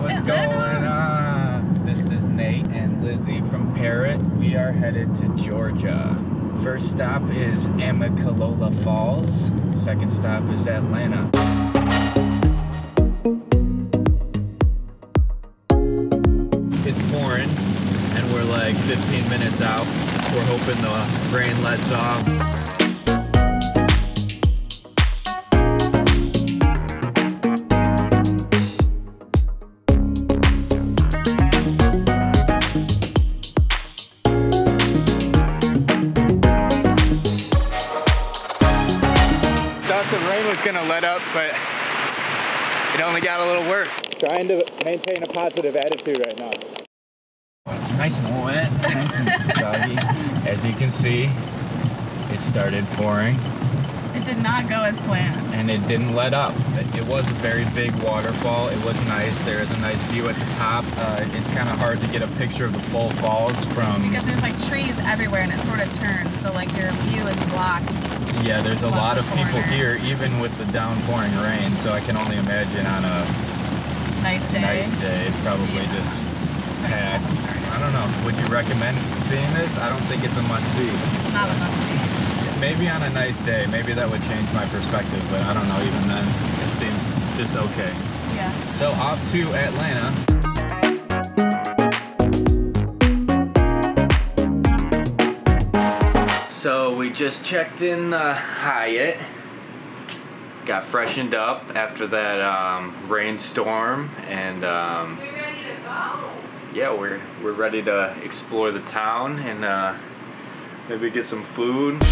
What's going on? This is Nate and Lizzie from Pair8. We are headed to Georgia. First stop is Amicalola Falls. Second stop is Atlanta. It's pouring and we're like 15 minutes out. We're hoping the rain lets off. Was gonna let up, but it only got a little worse. Trying to maintain a positive attitude right now. It's nice and wet, nice and soggy. As you can see, it started pouring It did not go as planned. and it didn't let up. It, it was a very big waterfall. It was nice. There is a nice view at the top. Uh, it's kind of hard to get a picture of the full falls from. Because there's like trees everywhere and it sort of turns, so like your view is blocked. Yeah, there's a lot of of people here, even with the downpouring rain. So I can only imagine on a Nice day. nice day, it's probably Yeah. just packed. I don't know. Would you recommend seeing this? I don't think it's a must see. It's not a must see. Maybe on a nice day, maybe that would change my perspective, but I don't know even then. It seemed just okay. Yeah. So off to Atlanta. So we just checked in the Hyatt. Got freshened up after that um, rainstorm, and um, yeah, we're we're ready to explore the town and uh, maybe get some food.